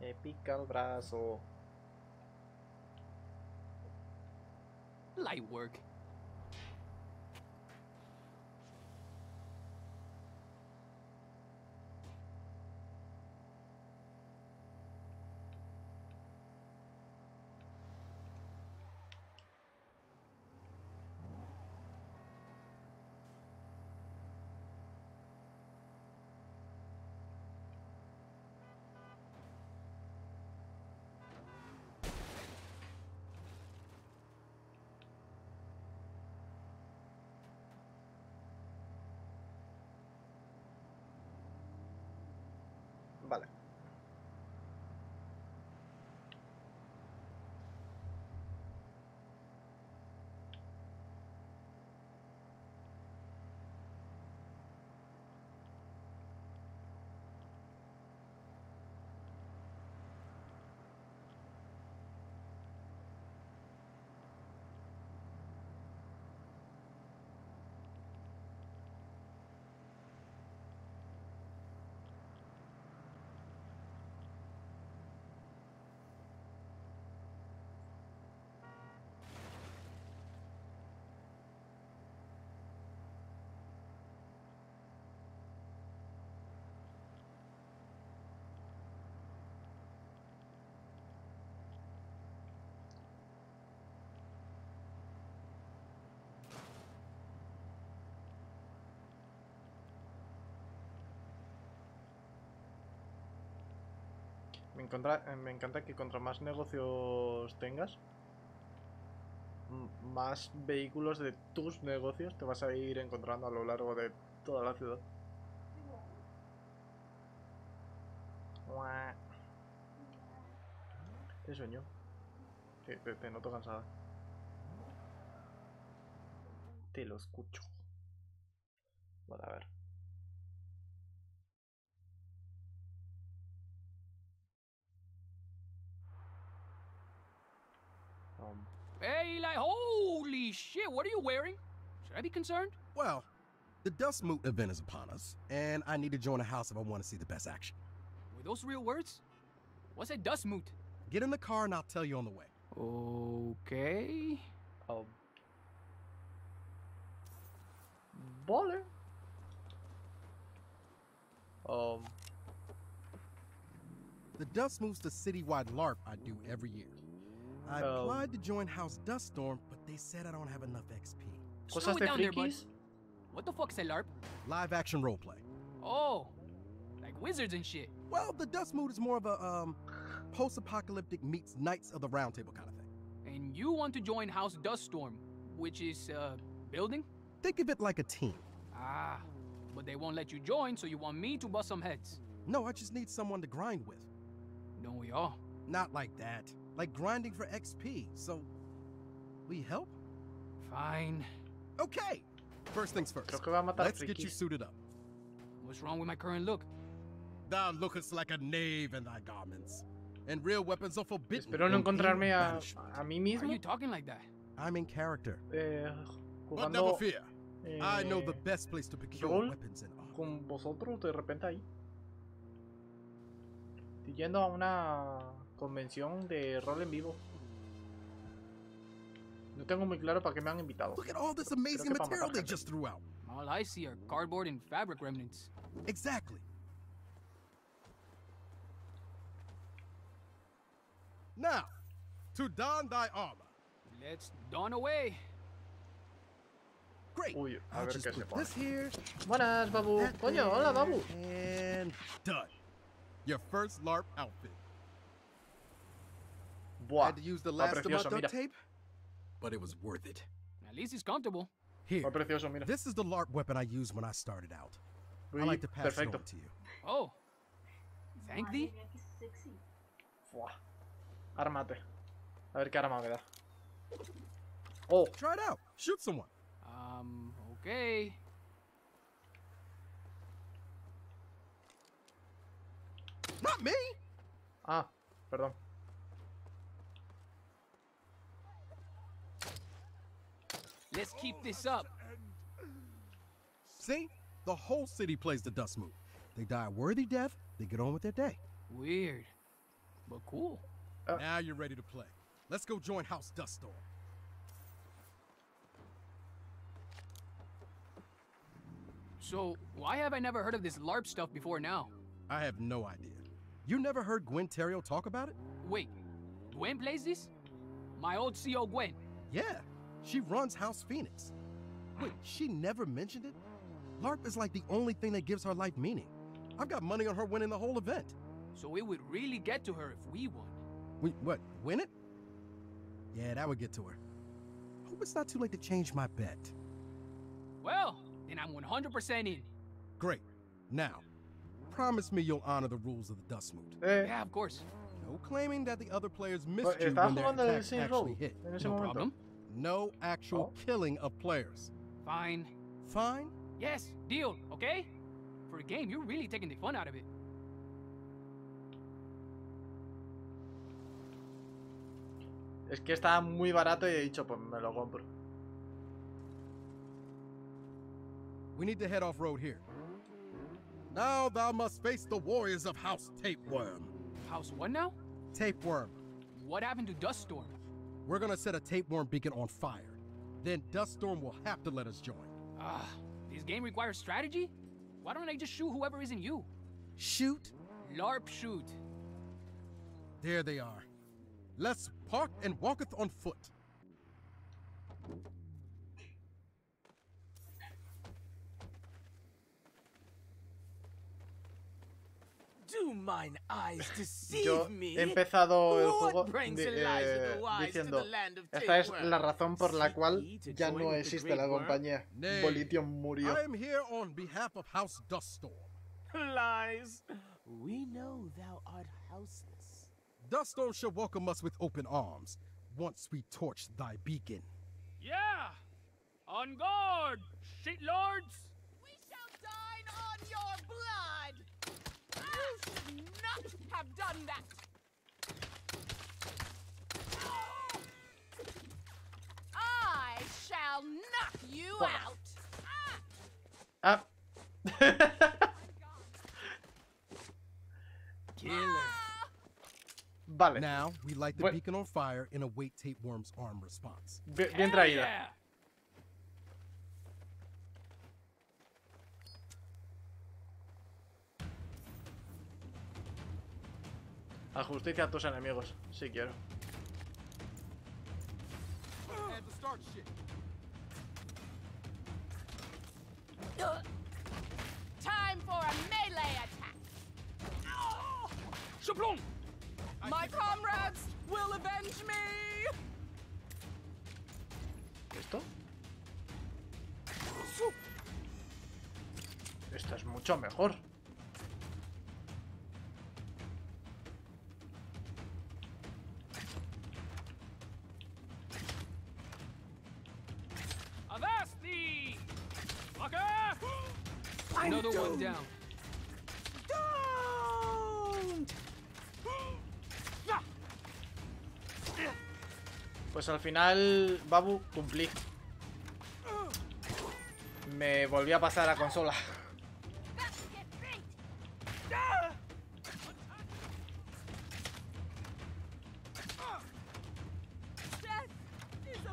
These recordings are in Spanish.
Me pica el brazo. Light work. Vale. Eh, me encanta que contra más negocios tengas, más vehículos de tus negocios te vas a ir encontrando a lo largo de toda la ciudad. ¿Qué sueño? Te- te noto cansada. Te lo escucho. Vale, a ver. Hey, Eli, holy shit, what are you wearing? Should I be concerned? Well, the Dust Moot event is upon us, and I need to join a house if I want to see the best action. Were those real words? What's a dust moot? Get in the car and I'll tell you on the way. Okay. um. Baller. Um, The Dust Moot's the citywide LARP I do every year. I Oh. applied to join House Duststorm, but they said I don't have enough XP. Slow cosas it de down there, bud. What the fuck's a LARP? Live action roleplay. Oh, like wizards and shit. Well, the Dust Moot is more of a um, post-apocalyptic meets Knights of the Round Table kind of thing. And you want to join House Duststorm, which is, uh, building? Think of it like a team. Ah, but they won't let you join, so you want me to bust some heads. No, I just need someone to grind with. Don't we all? Not like that. Like grinding for XP. So, we help? Fine. Okay. First things first. Creo que va a matar Let's get you suited up. What's wrong with my current look? Thou lookest like a knave in thy garments, and real weapons are forbidden. Espero no in encontrarme a, a mí Why are you talking like that? I'm in character, eh, but never jugando fear. I know the eh, best place to procure rol weapons and armor. con vosotros de repente ahí. Estoy yendo a una convención de rol en vivo. No tengo muy claro para qué me han invitado. Look at all this amazing material they just threw out. All I see are cardboard and fabric remnants. Exactly. Now, to don thy armor. Let's dawn away. Great. Uy, a I'll ver just qué se put pone. this here. Buenas, babu. that Coño, hola, there, babu. And done. Your first LARP outfit. Buah, Had to use the last of my duct tape, but it was worth it. At least he's comfortable. Here, precioso, mira. this is the LARP weapon I used when I started out. I like to pass it perfecto. on to you. Oh. Thank thee? Madre mía, qué sexy. Buah. Ármate. A ver qué arma me da. Oh, Try it out. Shoot someone. Um, okay. Not me. ah, perdón. Let's keep this up. See? The whole city plays the dust move. They die a worthy death, they get on with their day. Weird. but cool. Uh. Now you're ready to play. Let's go join House Duststorm. So, why have I never heard of this LARP stuff before now? I have no idea. You never heard Gwen Terrio talk about it? Wait, Gwen plays this? My old CO Gwen. Yeah, she runs House Phoenix. Wait, she never mentioned it? LARP is like the only thing that gives her life meaning. I've got money on her winning the whole event. So it would really get to her if we won. We, what, win it? Yeah, that would get to her. Hope it's not too late to change my bet. Well, then I'm 100% in. Great. Now, promise me you'll honor the rules of the Dust Moot. Eh, Yeah, of course. No claiming that the other players pues, missed you estaba when their jugando el attacks Saints actually Row hit. No momento. problem. No actual Oh. killing of players. Fine. Fine? Yes, deal, okay? For a game, you're really taking the fun out of it. Es que estaba muy barato y he dicho, pues me lo compro. We need to head off road here. Now thou must face the warriors of House Tapeworm. House what now? Tapeworm. What happened to Duststorm? We're gonna set a tapeworm beacon on fire. Then Duststorm will have to let us join. Ah, this game requires strategy? Why don't I just shoot whoever isn't you? Shoot? LARP shoot. There they are. Let's park and walketh on foot. Yo me? he empezado el juego eh, the Wise to diciendo, the land of esta es la razón por la cual ya no existe la compañía. Volition murió. I am here on behalf of House Duststorm. Lies. We know thou art houseless. Duststorm shall welcome us with open arms once we torch thy beacon. Yeah! On guard, shit lords! We shall dine on your blood! You should not have done that! I shall knock you Wow. out! Ah. Killer. vale, Now we light the What- beacon on fire and await Tapeworm's arm response. bi- bien traída. yeah. A justicia a tus enemigos, si quiero. Time for a melee attack! Shaplong! My comrades will avenge me! ¿Esto? Esto es mucho mejor. Pues al final, Babu, cumplí. Me volví a pasar a consola.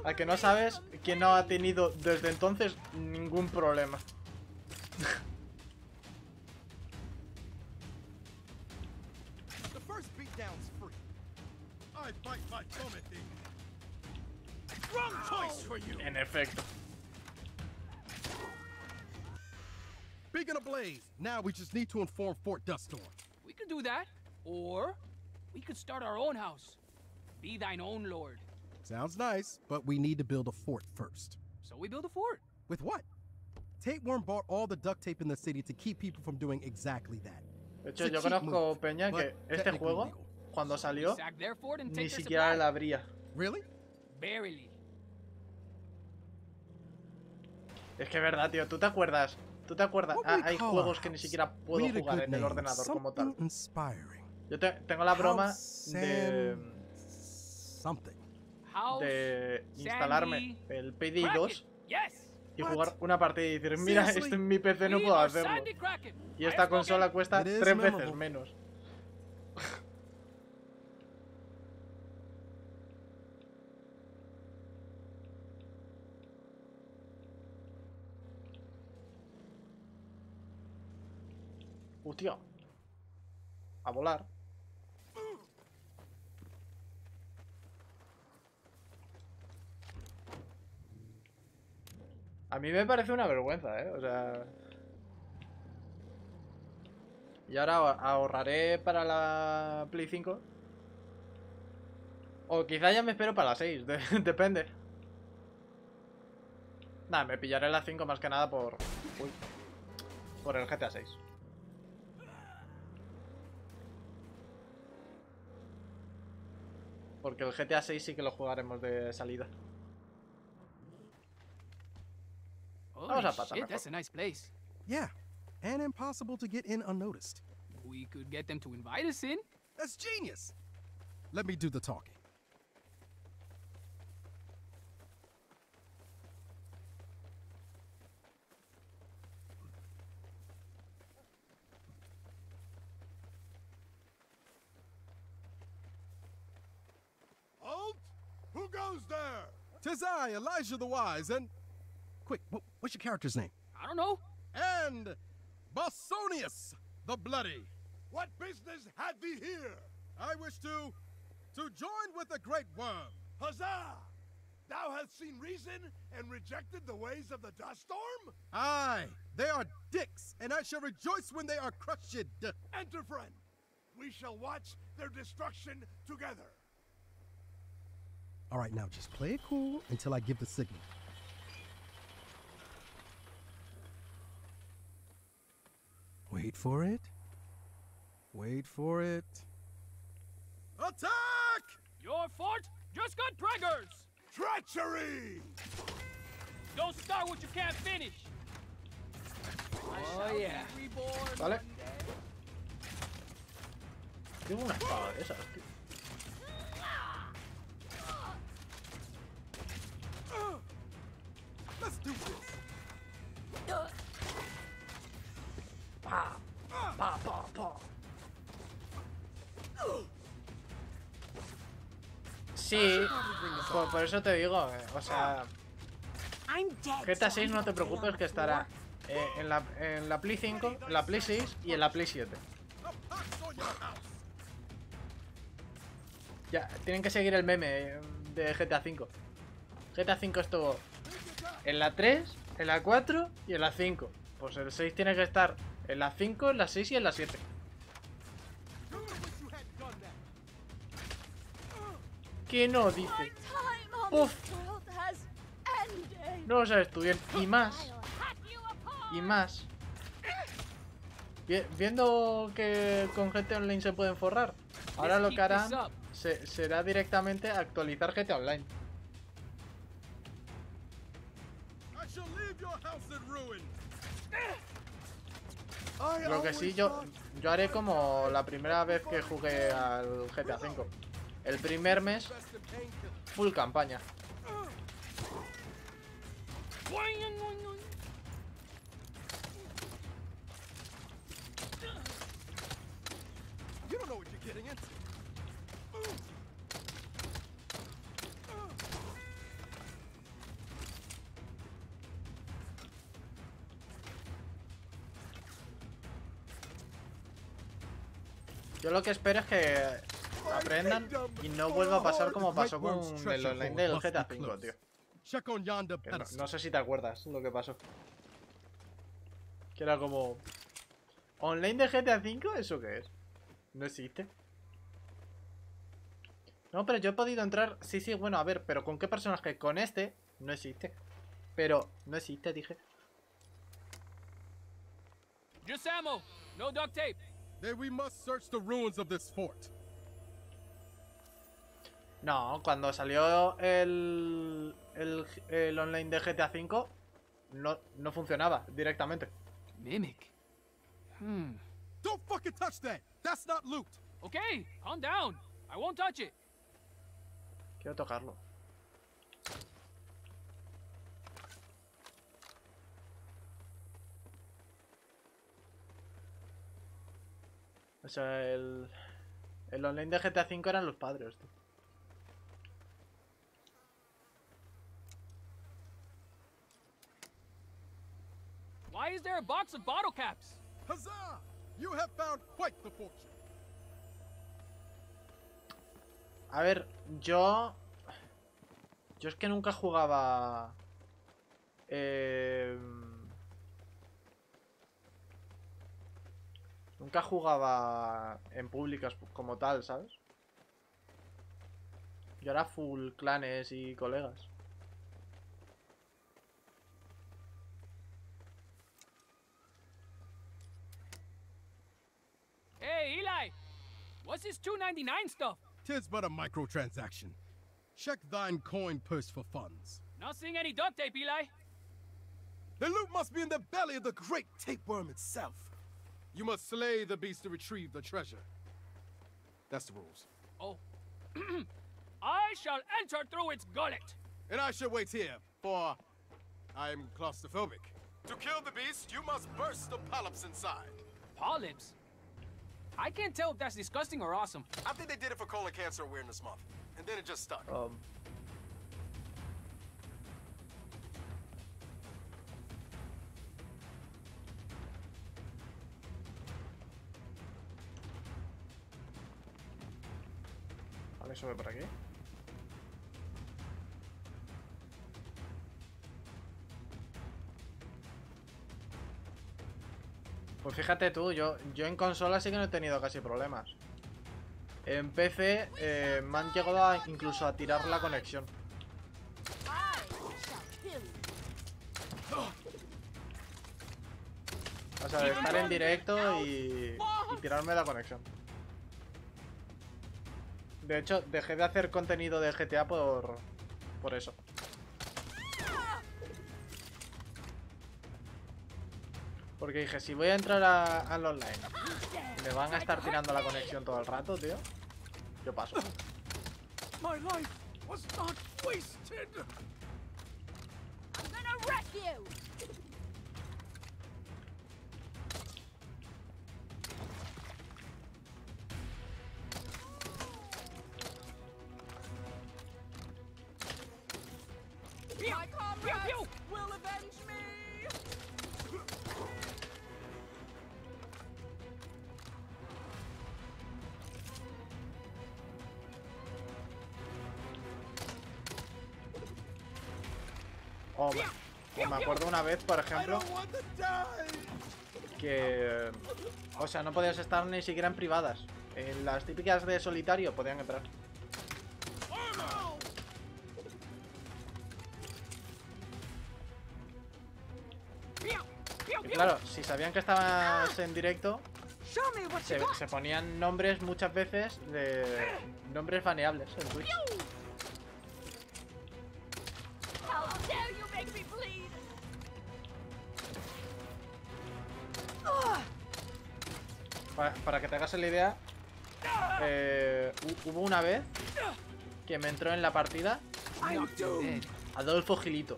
A que no sabes que no ha tenido desde entonces ningún problema. Ablaze. Now we just need to inform Fort Duststorm. We could do that. Or we could start our own house. Be thine own lord. Sounds nice, but we need to build a fort first. So we build a fort. With what? Tapeworm bought all the duct tape in the city to keep people from doing exactly that. De hecho, yo conozco move, Peña que este juego, legal. cuando salió, Sack their fort and ni siquiera la abría. Really? Barely. Es que es verdad, tío. ¿Tú te acuerdas? ¿Tú te acuerdas? Ah, hay juegos que ni siquiera puedo jugar en el ordenador como tal. Yo te- tengo la broma de, de instalarme el PD2 Kraken. Yes. y jugar una partida y decir, mira, esto en mi PC no puedo are hacerlo. Y esta consola cuesta tres veces menos. Hostia. A volar. A mí me parece una vergüenza, ¿eh? O sea... Y ahora ahor- ahorraré para la Play 5. O quizá ya me espero para la 6, de- depende. Nada, me pillaré la 5 más que nada por... Uy. Por el GTA 6. Porque el GTA 6 sí que lo jugaremos de salida. Vamos a mejor. that's a nice place. Yeah, and impossible to get in unnoticed. We could get them to invite us in. That's genius. Let me do the talking. Tis I, Elijah the Wise, and. Quick, wh- what's your character's name? I don't know. And. Bosonius the Bloody. What business had thee here? I wish to. to join with the Great Worm. Huzzah! Thou hast seen reason and rejected the ways of the dust storm? Aye, they are dicks, and I shall rejoice when they are crushed. Enter, friend. We shall watch their destruction together. All right, now just play it cool until I give the signal. Wait for it. Wait for it. Attack! Your fort just got preggers. Treachery! Don't start what you can't finish. Oh yeah. ¿Vale? Tengo una espada de esas, tío. Pa, pa, pa. Sí, por, por eso te digo, eh, o sea. GTA so 6 I'm no te preocupes que estará eh, en, la, en la Play 5, en la Play 6 y en la Play 7. A pox on your house. Ya, tienen que seguir el meme eh, de GTA 5. GTA 5 estuvo en la 3, en la 4 y en la 5. Pues el 6 tiene que estar en la 5, en la 6 y en la 7. ¿Qué no dice? Uf. No lo sabes tú bien. Y más, y más. Vi- Viendo que con GTA Online se pueden forrar, ahora lo que harán será directamente actualizar GTA Online. Lo que sí, yo, yo haré como la primera vez que jugué al GTA V. El primer mes, full campaña. Yo lo que espero es que aprendan y no vuelva a pasar como pasó con el online del GTA V, tío. Que no sé si te acuerdas lo que pasó. Que era como... ¿Online de GTA V? ¿Eso qué es? No existe. No, pero yo he podido entrar... Sí, sí, bueno, a ver, pero ¿con qué personaje? Con este no existe. Pero no existe, dije. Just ammo. No duct tape. Then we must search the ruins of this fort. No, cuando salió el, el, el online de GTA V, no, no funcionaba directamente. Mimic. Hmm. Don't fucking touch that. That's not loot. Okay, calm down. I won't touch it. Quiero tocarlo. Sea, el, el online de GTA V eran los padres. tío. Why is there a box of bottle caps? Huzzah! You have found quite the fortune. A ver, yo... Yo es que nunca jugaba... eh, Nunca jugaba en públicas como tal, ¿sabes? Yo era full clanes y colegas. Hey, Eli! What's this 299 stuff? Tis but a microtransaction. Check thine coin purse for funds. Not seeing any duct tape, Eli. The loot must be in the belly of the great tapeworm itself. You must slay the beast to retrieve the treasure. That's the rules. Oh. I shall enter through its gullet. And I shall wait here, for I am claustrophobic. To kill the beast, you must burst the polyps inside. Polyps? I can't tell if that's disgusting or awesome. I think they did it for colon cancer awareness month, and then it just stuck. Um, sube por aquí. Pues fíjate tú, yo, yo en consola sí que no he tenido casi problemas. En PC eh, me han llegado a- incluso a tirar la conexión. O sea, estar en directo y tirarme la conexión. De hecho, dejé de hacer contenido de GTA por, por eso. Porque dije, si voy a entrar a- al online y me van a estar tirando la conexión todo el rato, tío, yo paso. Pew. will avenge me. O me, o me acuerdo una vez, por ejemplo, que... O sea, no podías estar ni siquiera en privadas. En las típicas de solitario podían entrar. Claro, si sabían que estabas en directo, se, ponían nombres muchas veces de nombres baneables para que te hagas la idea, eh, hu- hubo una vez que me entró en la partida doomed. Adolfo Gilito.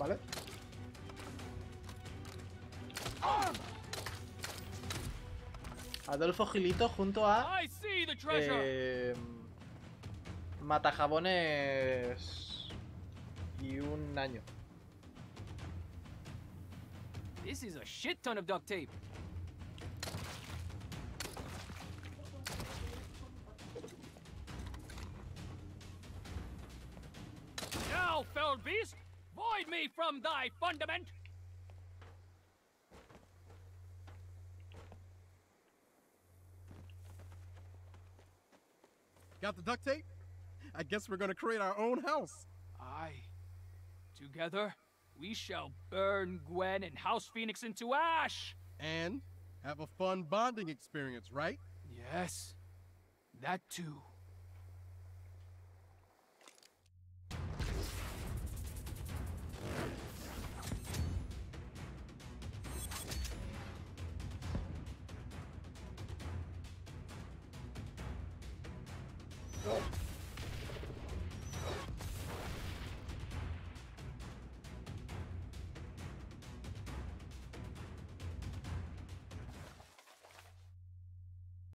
¿Vale? Adolfo Gilito junto a eh, Matajabones y un año. This is a shit ton of duct tape. Now, fell beast, void me from thy fundament. Got the duct tape? I guess we're gonna create our own house. Aye. Together, we shall burn Gwen and House Phoenix into ash. And have a fun bonding experience, right? Yes, that too.